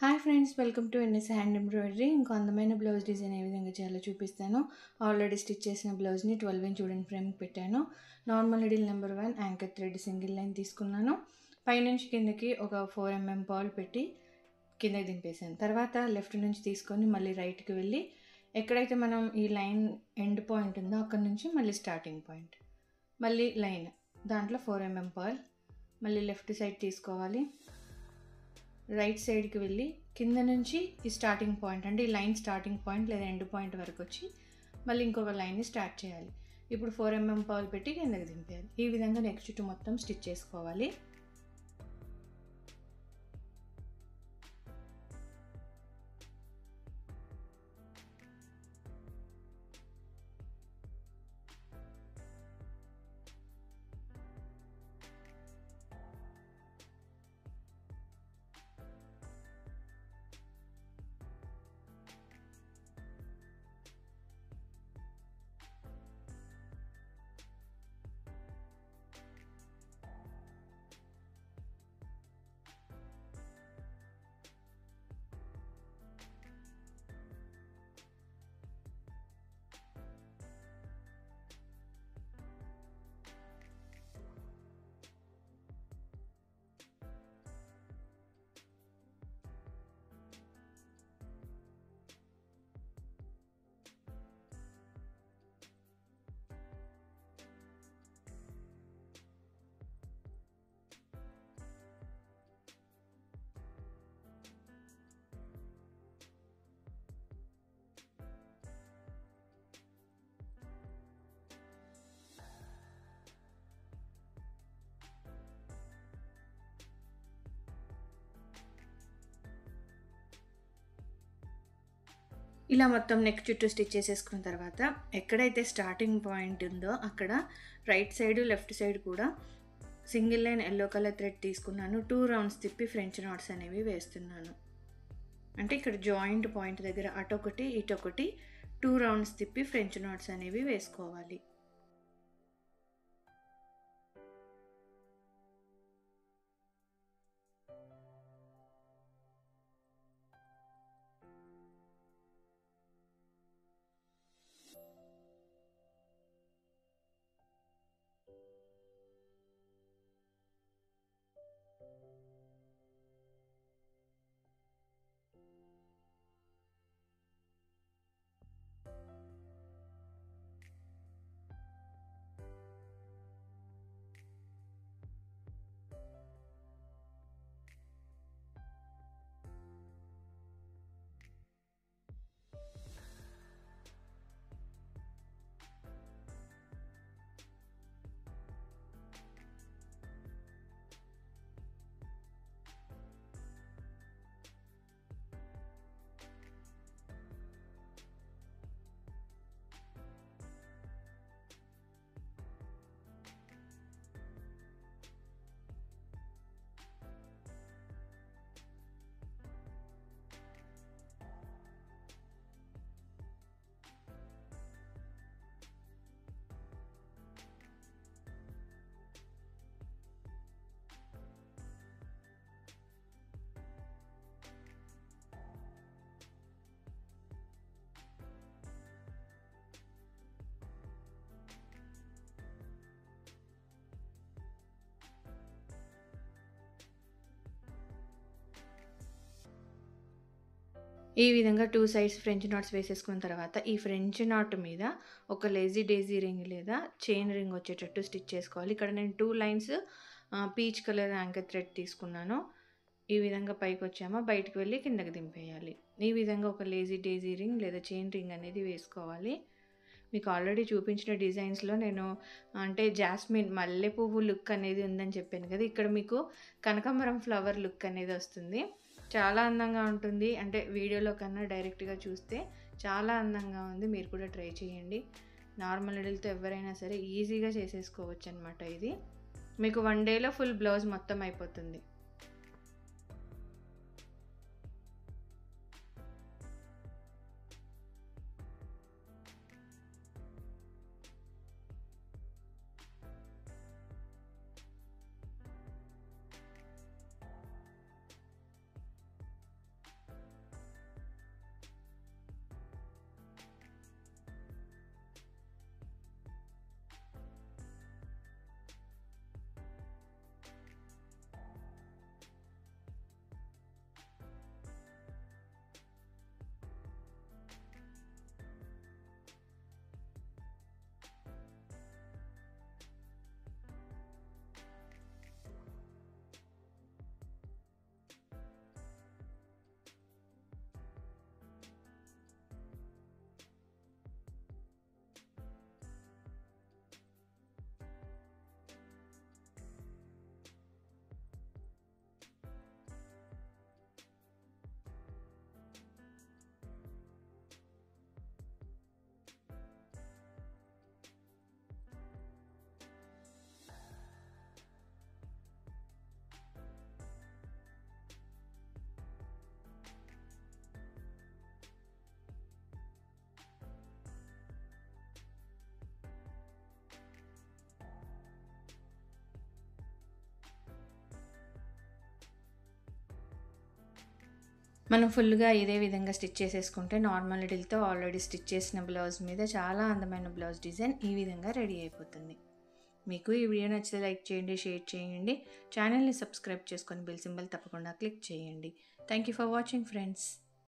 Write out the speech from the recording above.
Hi friends welcome to NS hand embroidery ఇంకో అందమైన blouse design ఏ విధంగా చేయాలో చూపిస్తాను. ఆల్రెడీ స్టిచ్ చేసిన బ్లౌజ్ని ట్వెల్వ్ ఇంచ్ చూడండి ఫ్రేమ్ పెట్టాను. Normal needle number one Anchor thread single line తీసుకున్నాను. పైనుంచి కిందకి ఒక ఫోర్ ఎంఎం బాల్ పెట్టి కిందకి దింపేసాను తర్వాత లెఫ్ట్ నుంచి తీసుకొని మళ్ళీ రైట్కి వెళ్ళి ఎక్కడైతే మనం ఈ లైన్ ఎండ్ పాయింట్ ఉందో అక్కడ నుంచి మళ్ళీ స్టార్టింగ్ పాయింట్ మళ్ళీ లైన్ దాంట్లో ఫోర్ ఎంఎం పాల్ మళ్ళీ లెఫ్ట్ సైడ్ తీసుకోవాలి. రైట్ సైడ్కి వెళ్ళి కింద నుంచి ఈ స్టార్టింగ్ పాయింట్ అంటే ఈ లైన్ స్టార్టింగ్ పాయింట్ లేదా ఎండ్ పాయింట్ వరకు వచ్చి మళ్ళీ ఇంకొక లైన్ని స్టార్ట్ చేయాలి. ఇప్పుడు ఫోర్ ఎంఎం పర్ల్ పెట్టి కిందకి దింపేయాలి. ఈ విధంగా నెక్స్ట్ చుట్టూ మొత్తం స్టిచ్ చేసుకోవాలి. ఇలా మొత్తం నెక్ చుట్టూ స్టిచ్ చేసేసుకున్న తర్వాత ఎక్కడైతే స్టార్టింగ్ పాయింట్ ఉందో అక్కడ రైట్ సైడ్ లెఫ్ట్ సైడ్ కూడా single line yellow colour thread తీసుకున్నాను. టూ రౌండ్స్ తిప్పి ఫ్రెంచ్ నాట్స్ అనేవి వేస్తున్నాను. అంటే ఇక్కడ జాయింట్ పాయింట్ దగ్గర అటొకటి ఇటొకటి టూ రౌండ్స్ తిప్పి ఫ్రెంచ్ నాట్స్ అనేవి వేసుకోవాలి. ఈ విధంగా టూ సైడ్స్ ఫ్రెంచ్ నాట్స్ వేసేసుకున్న తర్వాత ఈ ఫ్రెంచ్ నాట్ మీద ఒక లేజీ డేజీ రింగ్ లేదా చైన్ రింగ్ వచ్చేటట్టు స్టిచ్ చేసుకోవాలి. ఇక్కడ నేను two lines peach colour Anchor thread తీసుకున్నాను. ఈ విధంగా పైకి వచ్చామా? బయటకు వెళ్ళి కిందకి దింపేయాలి. ఈ విధంగా ఒక లేజీ డేజీ రింగ్ లేదా చైన్ రింగ్ అనేది వేసుకోవాలి. మీకు ఆల్రెడీ చూపించిన డిజైన్స్లో నేను అంటే జాస్మిన్ మల్లె పువ్వు లుక్ అనేది ఉందని చెప్పాను కదా. ఇక్కడ మీకు కనకాంబరం ఫ్లవర్ లుక్ అనేది వస్తుంది. చాలా అందంగా ఉంటుంది. అంటే వీడియోలో కన్నా డైరెక్ట్గా చూస్తే చాలా అందంగా ఉంది. మీరు కూడా ట్రై చేయండి. నార్మల్ నిడిల్తో ఎవరైనా సరే ఈజీగా చేసేసుకోవచ్చు అనమాట ఇది. మీకు వన్ డేలో ఫుల్ బ్లౌజ్ మొత్తం అయిపోతుంది. మనం ఫుల్గా ఇదే విధంగా స్టిచ్ చేసేసుకుంటే నార్మల్ డిల్తో ఆల్రెడీ స్టిచ్ చేసిన బ్లౌజ్ మీద చాలా అందమైన బ్లౌజ్ డిజైన్ ఈ విధంగా రెడీ అయిపోతుంది. మీకు ఈ వీడియో నచ్చితే లైక్ చేయండి షేర్ చేయండి. ఛానల్ని సబ్స్క్రైబ్ చేసుకొని బెల్ సింబల్ తప్పకుండా క్లిక్ చేయండి. Thank you for watching friends.